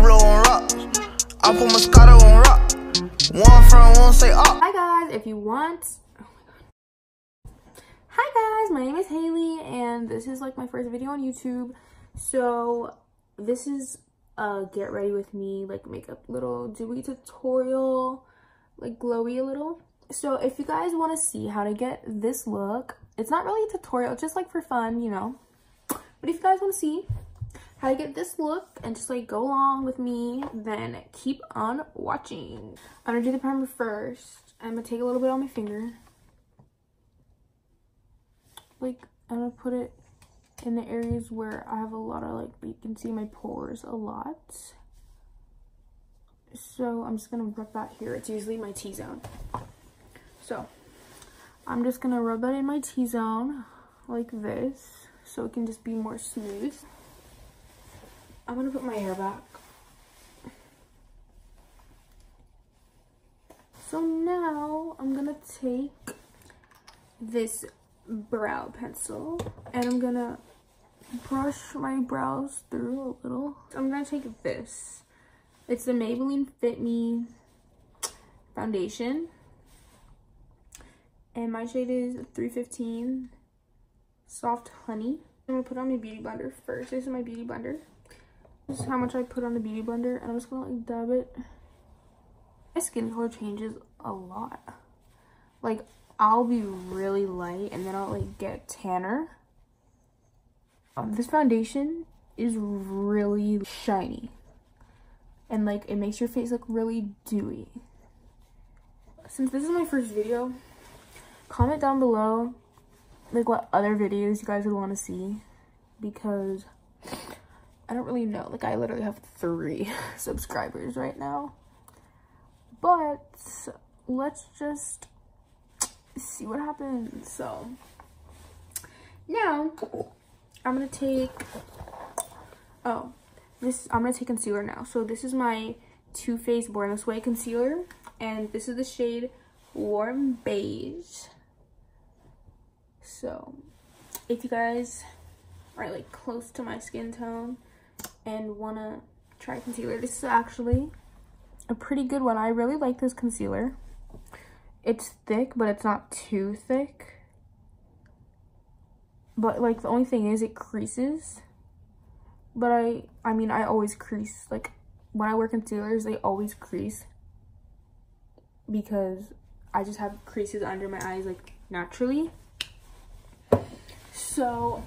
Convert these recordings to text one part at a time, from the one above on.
blow on rocks. I put Moscato on rock. One front, one say up. Hi guys, if you want, oh my god. Hi guys, my name is Hailey and this is like my first video on YouTube. So this is a get ready with me like makeup little dewy tutorial, like glowy a little. So if you guys want to see how to get this look, it's not really a tutorial, just like for fun, you know. But if you guys want to see how to get this look and just like go along with me, then keep on watching. I'm gonna do the primer first. I'm gonna take a little bit on my finger. Like, I'm gonna put it in the areas where I have a lot of like, you can see my pores a lot. So I'm just gonna rub that here. It's usually my T-zone. So I'm just gonna rub that in my T-zone like this so it can just be more smooth. I'm gonna put my hair back. So now I'm gonna take this brow pencil and I'm gonna brush my brows through a little. I'm gonna take this. It's the Maybelline Fit Me foundation. And my shade is 315 Soft Honey. I'm gonna put on my beauty blender first. This is my beauty blender. This is how much I put on the beauty blender. And I'm just gonna like dab it. My skin color changes a lot. Like I'll be really light and then I'll like get tanner. Um, this foundation is really shiny. And like it makes your face look really dewy. Since this is my first video, comment down below like what other videos you guys would want to see because I don't really know. Like I literally have three subscribers right now. But let's just see what happens. So now I'm gonna take oh this I'm gonna take concealer now. So this is my Too Faced Born This Way concealer and this is the shade Warm Beige. So if you guys are like close to my skin tone and wanna try concealer, this is actually a pretty good one. I really like this concealer. It's thick, but it's not too thick. But like the only thing is it creases. But I, I mean, I always crease. Like when I wear concealers, they always crease. Because I just have creases under my eyes like naturally. So,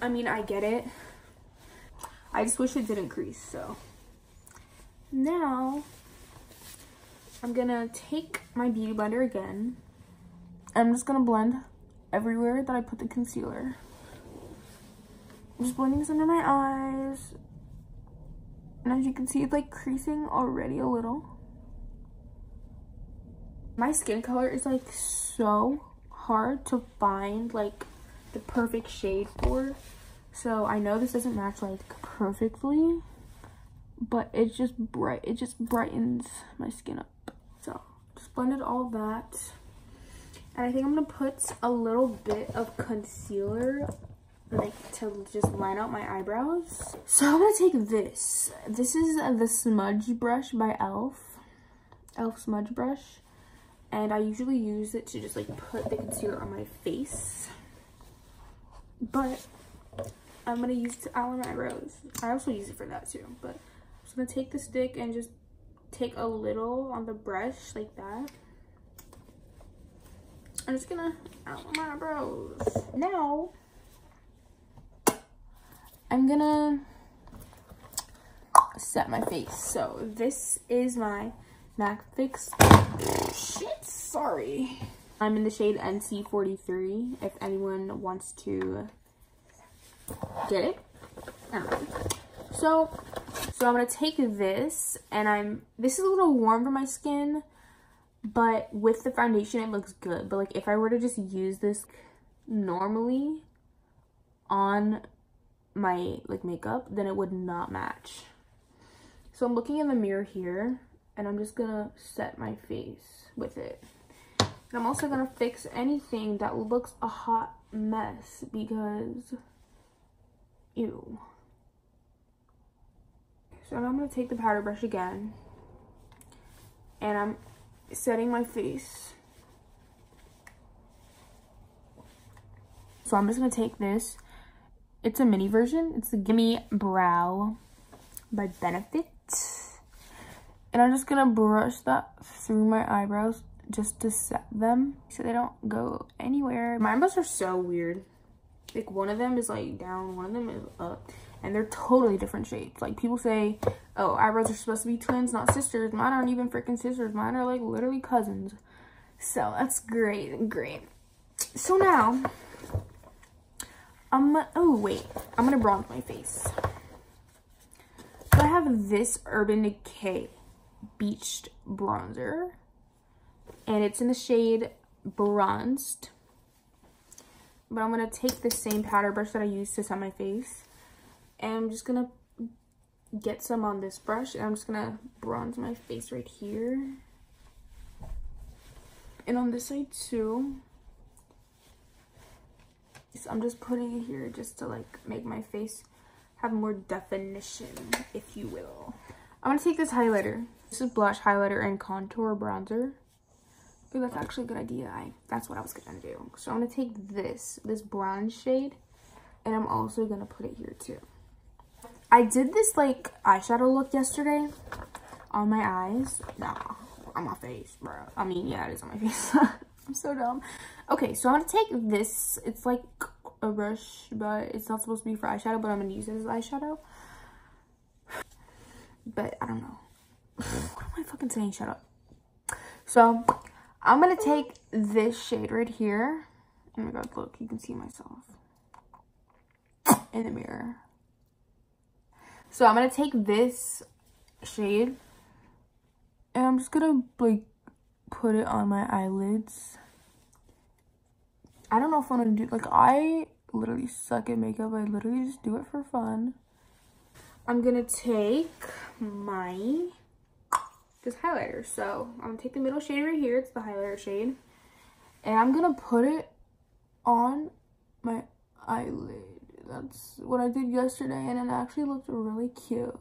I mean, I get it. I just wish it didn't crease, so. Now, I'm gonna take my beauty blender again. I'm just gonna blend everywhere that I put the concealer. I'm just blending this under my eyes. And as you can see, it's like creasing already a little. My skin color is like so hard to find like the perfect shade for. So I know this doesn't match like perfectly, but it's just bright. It just brightens my skin up. So just blended all that. And I think I'm gonna put a little bit of concealer like to just line out my eyebrows. So I'm gonna take this. This is the smudge brush by e.l.f. e.l.f. smudge brush. And I usually use it to just like put the concealer on my face. But I'm gonna use it to outline my eyebrows. I also use it for that too. But I'm just gonna take the stick and just take a little on the brush like that. I'm just gonna outline my. Now, I'm gonna set my face. So this is my MAC Fix. Shit, sorry. I'm in the shade NC43 if anyone wants to get it. So, so I'm going to take this and I'm, this is a little warm for my skin, but with the foundation it looks good. But like if I were to just use this normally on my like makeup, then it would not match. So I'm looking in the mirror here and I'm just gonna set my face with it. I'm also going to fix anything that looks a hot mess because, ew. So now I'm going to take the powder brush again. And I'm setting my face. So I'm just going to take this. It's a mini version. It's the Gimme Brow by Benefit. And I'm just going to brush that through my eyebrows just to set them so they don't go anywhere. My eyebrows are so weird. Like one of them is like down, one of them is up. And they're totally different shapes. Like people say, oh, eyebrows are supposed to be twins, not sisters. Mine aren't even freaking sisters. Mine are like literally cousins. So that's great, great. So now, I'm, oh wait, I'm gonna bronze my face. So I have this Urban Decay Beached Bronzer. And it's in the shade Bronzed. But I'm going to take the same powder brush that I used to set my face. And I'm just going to get some on this brush. And I'm just going to bronze my face right here. And on this side too. So I'm just putting it here just to like make my face have more definition, if you will. I'm going to take this highlighter. This is blush highlighter and contour bronzer. Ooh, that's actually a good idea. I That's what I was to do. So I'm to take this, this bronze shade, and I'm also to put it here too. I did this like eyeshadow look yesterday on my eyes. Nah, on my face, bro. I mean, yeah, it is on my face. I'm so dumb. Okay, so I'm to take this. It's like a brush, but it's not supposed to be for eyeshadow, but I'm to use it as eyeshadow. But I don't know. what am I fucking saying? Shut up. So I'm going to take this shade right here. Oh my god, look, you can see myself in the mirror. So I'm going to take this shade and I'm just going to like put it on my eyelids. I don't know if I'm going to do, like I literally suck at makeup. I literally just do it for fun. I'm going to take my this highlighter. So I'm gonna take the middle shade right here. It's the highlighter shade. And I'm gonna put it on my eyelid. That's what I did yesterday and it actually looked really cute.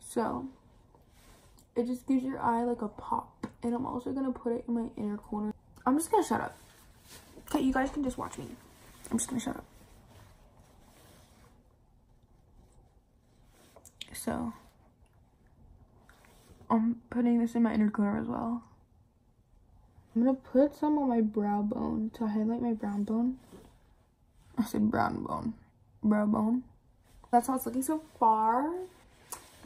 So it just gives your eye like a pop. And I'm also gonna put it in my inner corner. I'm just gonna shut up. Okay, you guys can just watch me. I'm just gonna shut up. So I'm putting this in my inner corner as well. I'm gonna put some on my brow bone to highlight my brown bone. I said brown bone. Brow bone. That's how it's looking so far.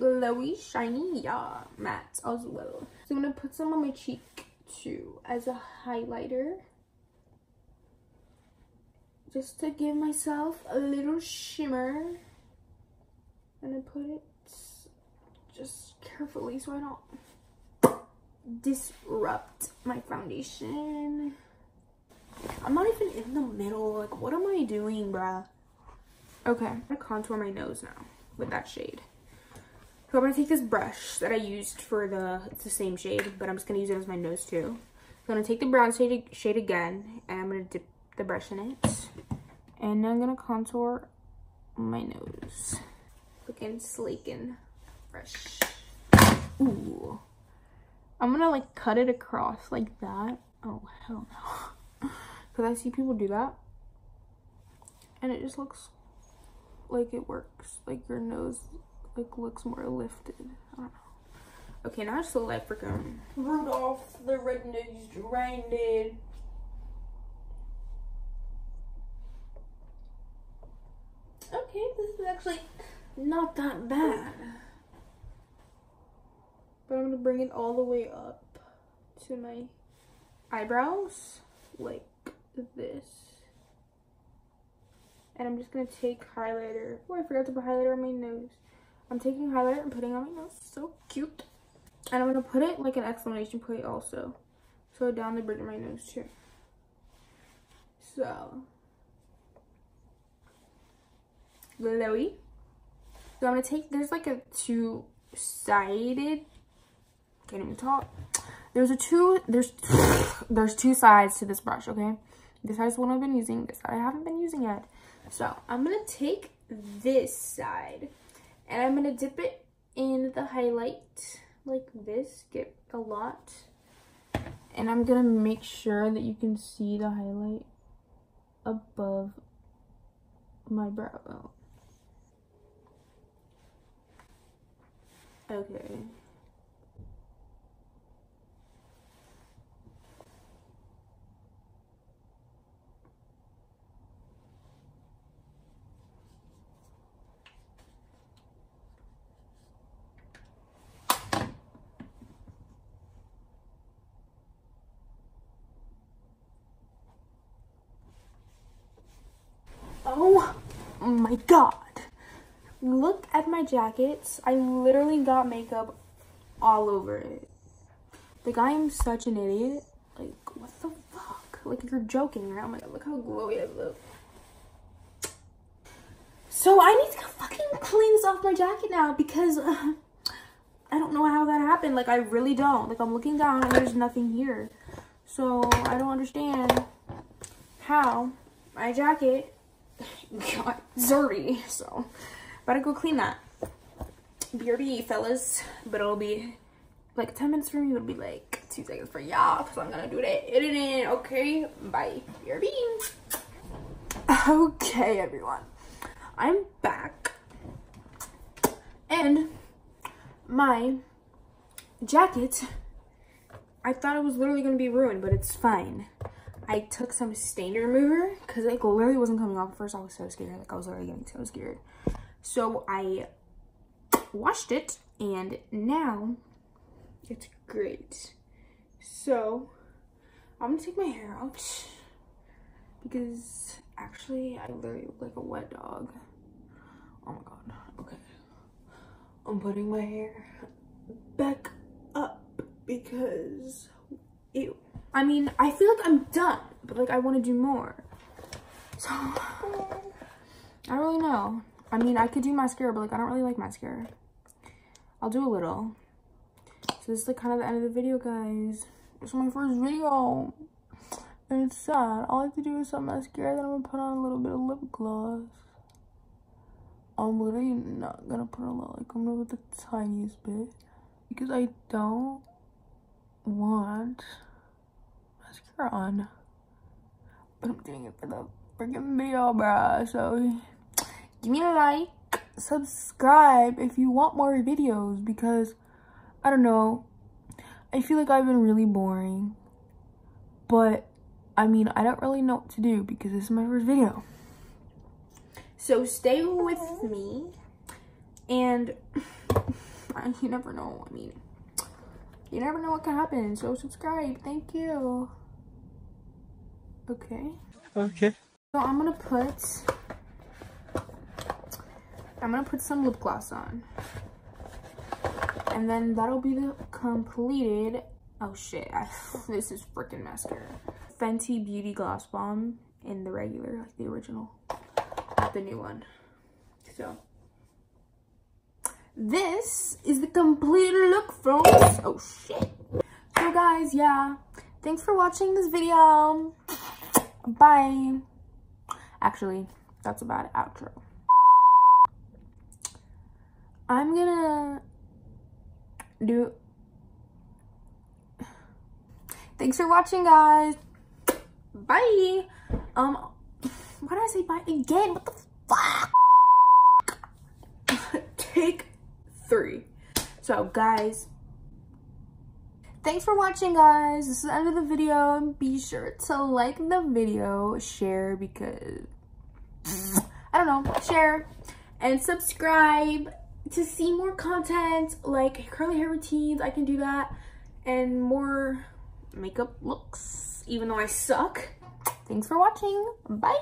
Glowy, shiny, yeah, matte as well. So I'm gonna put some on my cheek too as a highlighter. Just to give myself a little shimmer. And I'm gonna put it just carefully so I don't disrupt my foundation. I'm not even in the middle. Like, what am I doing, bruh? Okay, I'm gonna contour my nose now with that shade. So I'm gonna take this brush that I used for the, it's the same shade, but I'm just gonna use it as my nose too. So I'm gonna take the brown shade, shade again, and I'm gonna dip the brush in it. And now I'm gonna contour my nose. Looking sleeking fresh. Ooh. I'm gonna like cut it across like that. Oh, hell no. Because I see people do that. And it just looks like it works. Like your nose like looks more lifted. I don't know. Okay, now I just look like freaking Rudolph the red-nosed reindeer. Okay, this is actually not that bad. But I'm going to bring it all the way up to my eyebrows, like this. And I'm just going to take highlighter. Oh, I forgot to put highlighter on my nose. I'm taking highlighter and putting on my nose. So cute. And I'm going to put it like an exclamation point also. So down the bridge of my nose too. So. Glowy. So I'm going to take, there's like a two-sided can't even talk. There's a two, there's, there's two sides to this brush, okay? This is one I've been using, this side I haven't been using yet. So I'm gonna take this side And I'm going to dip it in the highlight like this. Get a lot. And I'm going to make sure that you can see the highlight above my brow bone. Okay. Oh my god. Look at my jackets. I literally got makeup all over it. Like, I am such an idiot. Like, what the fuck? Like, you're joking, right? Oh my god, look how glowy I look. So, I need to fucking clean this off my jacket now because uh, I don't know how that happened. Like, I really don't. Like, I'm looking down and there's nothing here. So, I don't understand how my jacket got dirty. So, better go clean that. BRB, fellas. But it'll be like 10 minutes for me. It'll be like two seconds for y'all. Because I'm going to do the editing. Okay, bye. BRB. Okay, everyone. I'm back. And my jacket, I thought it was literally going to be ruined, but it's fine. I took some stain remover because it literally wasn't coming off at first. I was so scared. Like I was literally getting so scared. So I washed it and now it's great. So I'm gonna take my hair out because actually I literally look like a wet dog. Oh my god. Okay. I'm putting my hair back up because it I mean, I feel like I'm done, but like I want to do more. So, I don't really know. I mean, I could do mascara, but like I don't really like mascara. I'll do a little. So this is like kind of the end of the video, guys. It's my first video. And it's sad. All I have to do is some mascara, then I'm gonna put on a little bit of lip gloss. I'm literally not gonna put on like I'm gonna put the tiniest bit. Because I don't want on. But I'm doing it for the freaking video, bruh. So give me a like, subscribe if you want more videos because I don't know. I feel like I've been really boring. But I mean, I don't really know what to do because this is my first video. So stay with me and you never know. I mean, you never know what can happen. So subscribe. Thank you. Okay. Okay. So I'm gonna put I'm gonna put some lip gloss on. And then that'll be the completed oh shit, I, this is freaking mascara. Fenty Beauty Gloss Bomb in the regular, like the original, not the new one. So this is the complete look from, Oh shit. So guys, yeah. Thanks for watching this video. Bye. Actually, that's about it. Outro. I'm gonna do... Thanks for watching, guys. Bye. Um, why did I say bye again? What the fuck? Take three. So, guys, thanks for watching guys. This is the end of the video. Be sure to like the video share because i don't know share and subscribe to see more content like curly hair routines i can do that and more makeup looks even though i suck. Thanks for watching. Bye